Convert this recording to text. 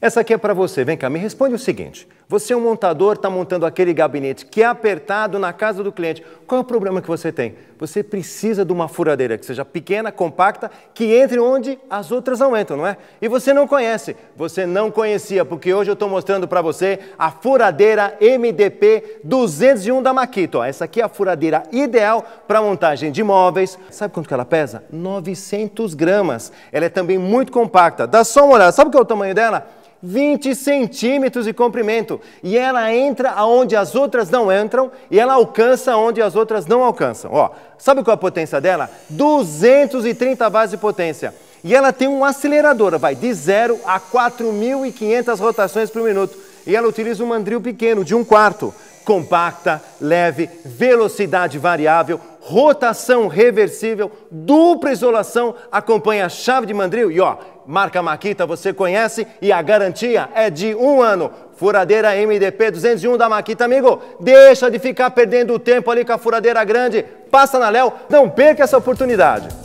Essa aqui é para você. Vem cá, me responde o seguinte. Você é um montador, está montando aquele gabinete que é apertado na casa do cliente. Qual é o problema que você tem? Você precisa de uma furadeira que seja pequena, compacta, que entre onde as outras não entram, não é? E você não conhece. Você não conhecia, porque hoje eu estou mostrando para você a furadeira MDP 201 da Makito. Essa aqui é a furadeira ideal para montagem de móveis. Sabe quanto que ela pesa? 900 gramas. Ela é também muito compacta. Dá só uma olhada. Sabe qual é o tamanho dela? 20 centímetros de comprimento. E ela entra aonde as outras não entram e ela alcança onde as outras não alcançam. Ó, sabe qual é a potência dela? 230 watts de potência. E ela tem um acelerador, vai de 0 a 4.500 rotações por minuto. E ela utiliza um mandril pequeno, de um quarto. Compacta, leve, velocidade variável, rotação reversível, dupla isolação, acompanha a chave de mandril e ó, marca Maquita você conhece e a garantia é de um ano. Furadeira MDP 201 da Maquita, amigo, deixa de ficar perdendo tempo ali com a furadeira grande, passa na Léo, não perca essa oportunidade.